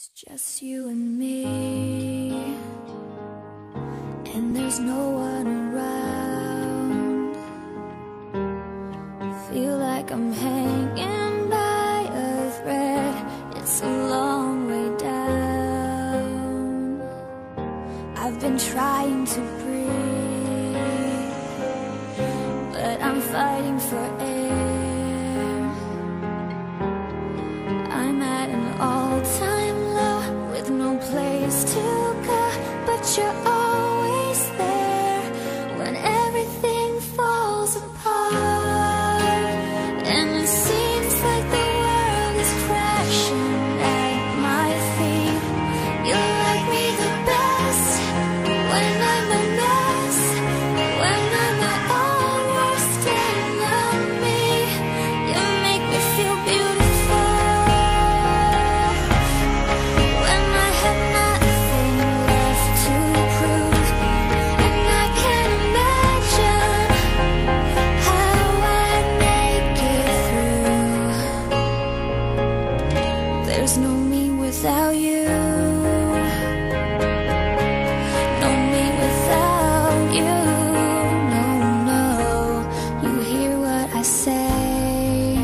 It's just you and me, and there's no one around. Feel like I'm hanging by a thread, it's a long way down. I've been trying to breathe, but I'm fighting for air. I say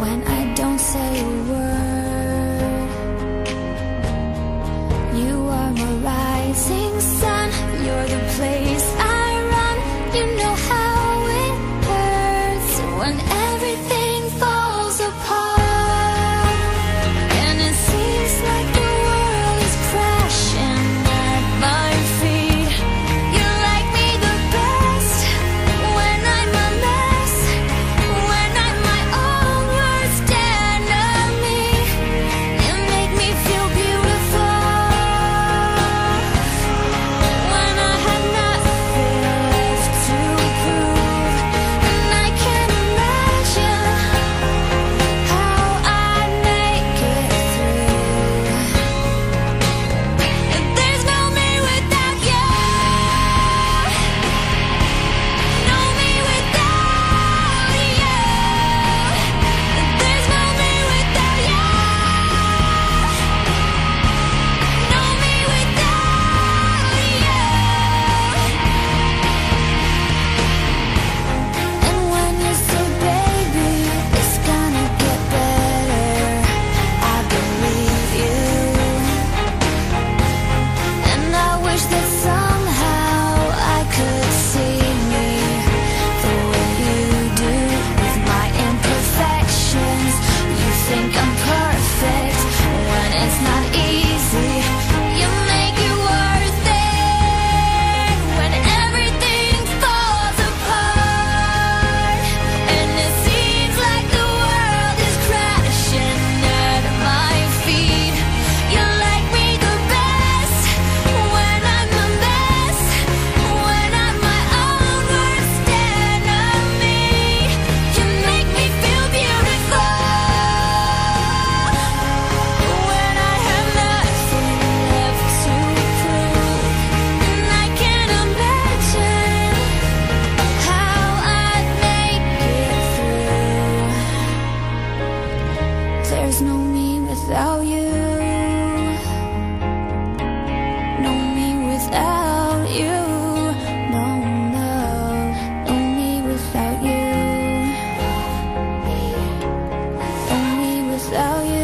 when I don't say a word? You are my rising sun, you're the place. There's no me without you. No me without you. No, no No me without you. No me without you.